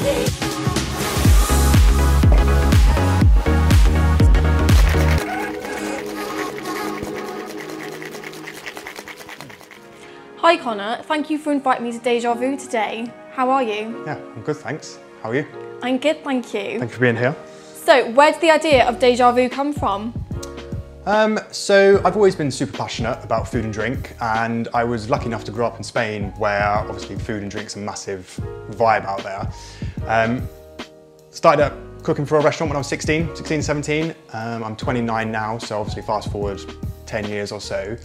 Hi Connor, thank you for inviting me to Deja Vu today. How are you? Yeah, I'm good, thanks. How are you? I'm good, thank you. Thank you for being here. So, where did the idea of Deja Vu come from? Um, so I've always been super passionate about food and drink and I was lucky enough to grow up in Spain where obviously food and drink's a massive vibe out there. Um, started up cooking for a restaurant when I was 16, 16, 17. Um, I'm 29 now, so obviously fast forward 10 years or so.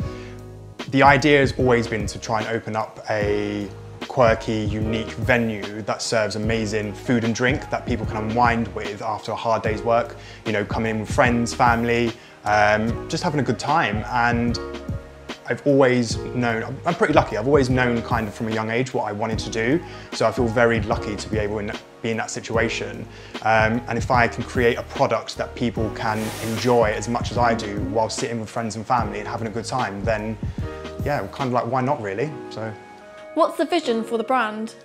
The idea has always been to try and open up a quirky, unique venue that serves amazing food and drink that people can unwind with after a hard day's work. You know, coming in with friends, family, um, just having a good time. And I've always known, I'm pretty lucky, I've always known kind of from a young age what I wanted to do. So I feel very lucky to be able to be in that situation. Um, and if I can create a product that people can enjoy as much as I do while sitting with friends and family and having a good time, then yeah, kind of like, why not really? So. What's the vision for the brand?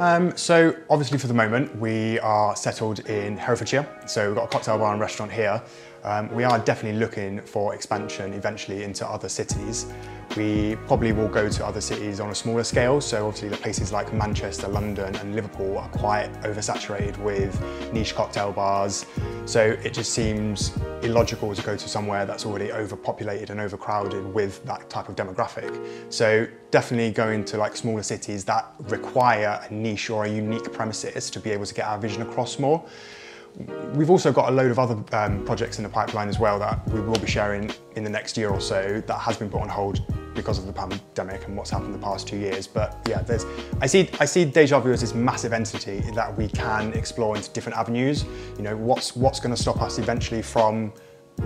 Um, so obviously for the moment, we are settled in Herefordshire. So we've got a cocktail bar and restaurant here. Um, we are definitely looking for expansion eventually into other cities. We probably will go to other cities on a smaller scale. So obviously the places like Manchester, London and Liverpool are quite oversaturated with niche cocktail bars. So it just seems illogical to go to somewhere that's already overpopulated and overcrowded with that type of demographic. So definitely going to like smaller cities that require a niche or a unique premises to be able to get our vision across more. We've also got a load of other um, projects in the pipeline as well that we will be sharing in the next year or so that has been put on hold because of the pandemic and what's happened the past two years. But yeah, there's, I see, I see Deja Vu as this massive entity that we can explore into different avenues. You know, what's, what's going to stop us eventually from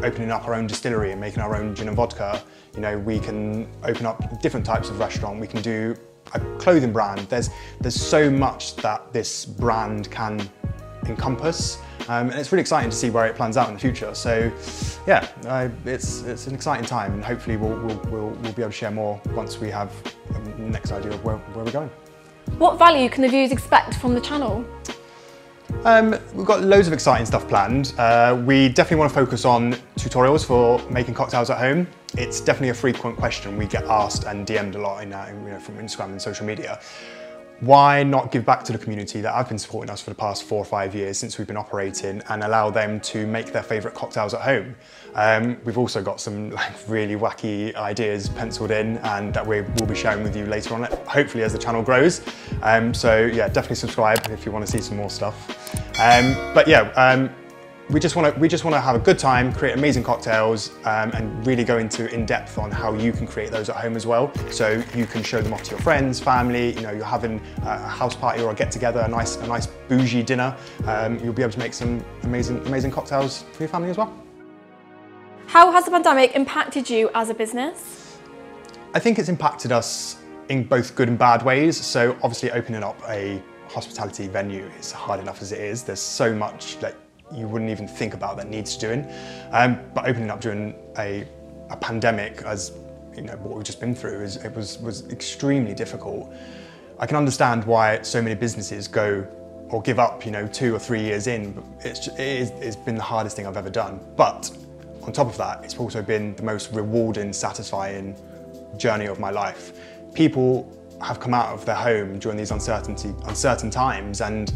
opening up our own distillery and making our own gin and vodka. You know, we can open up different types of restaurant. We can do a clothing brand. There's, there's so much that this brand can encompass. Um, and it's really exciting to see where it plans out in the future. So yeah, uh, it's, it's an exciting time and hopefully we'll, we'll, we'll, we'll be able to share more once we have the next idea of where, where we're going. What value can the viewers expect from the channel? Um, we've got loads of exciting stuff planned. Uh, we definitely want to focus on tutorials for making cocktails at home. It's definitely a frequent question we get asked and DM'd a lot in, uh, you know, from Instagram and social media why not give back to the community that have been supporting us for the past four or five years since we've been operating and allow them to make their favourite cocktails at home. Um, we've also got some like, really wacky ideas penciled in and that we will be sharing with you later on, hopefully as the channel grows. Um, so yeah, definitely subscribe if you want to see some more stuff. Um, but yeah, um, we just want to we just want to have a good time, create amazing cocktails, um, and really go into in depth on how you can create those at home as well. So you can show them off to your friends, family. You know, you're having a house party or a get together, a nice a nice bougie dinner. Um, you'll be able to make some amazing amazing cocktails for your family as well. How has the pandemic impacted you as a business? I think it's impacted us in both good and bad ways. So obviously opening up a hospitality venue is hard enough as it is. There's so much like you wouldn't even think about that needs doing. Um, but opening up during a, a pandemic, as you know, what we've just been through, is it was was extremely difficult. I can understand why so many businesses go or give up, you know, two or three years in. It's, just, it is, it's been the hardest thing I've ever done. But on top of that, it's also been the most rewarding, satisfying journey of my life. People have come out of their home during these uncertainty, uncertain times and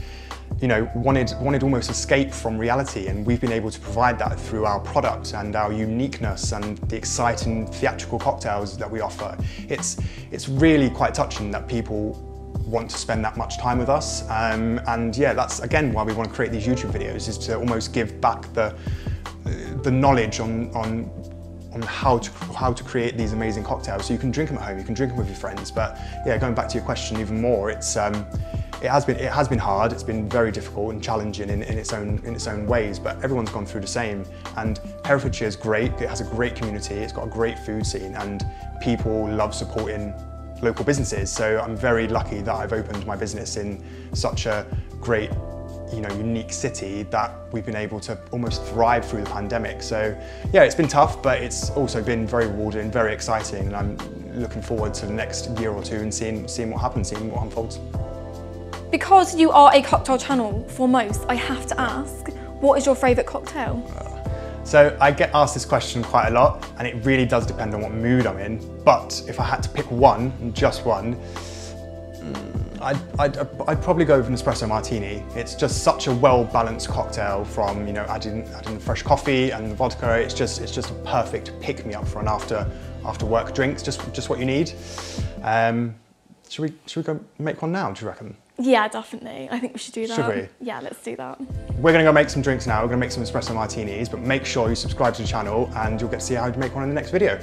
you know, wanted, wanted almost escape from reality and we've been able to provide that through our product and our uniqueness and the exciting theatrical cocktails that we offer. It's, it's really quite touching that people want to spend that much time with us um, and yeah, that's again why we want to create these YouTube videos is to almost give back the, the knowledge on, on on how to how to create these amazing cocktails. So you can drink them at home, you can drink them with your friends. But yeah, going back to your question even more, it's um, it has been it has been hard. It's been very difficult and challenging in, in its own in its own ways. But everyone's gone through the same. And Herefordshire is great. It has a great community. It's got a great food scene, and people love supporting local businesses. So I'm very lucky that I've opened my business in such a great you know, unique city that we've been able to almost thrive through the pandemic. So yeah, it's been tough, but it's also been very rewarding, very exciting, and I'm looking forward to the next year or two and seeing, seeing what happens, seeing what unfolds. Because you are a cocktail channel for most, I have to ask, what is your favourite cocktail? So I get asked this question quite a lot and it really does depend on what mood I'm in. But if I had to pick one, just one, mm, I'd, I'd, I'd probably go with an espresso martini. It's just such a well-balanced cocktail from, you know, adding, adding fresh coffee and the vodka. It's just, it's just a perfect pick-me-up for an after, after work drinks, just, just what you need. Um, should we, should we go make one now, do you reckon? Yeah, definitely. I think we should do that. Should we? Yeah, let's do that. We're gonna go make some drinks now. We're gonna make some espresso martinis, but make sure you subscribe to the channel and you'll get to see how to make one in the next video.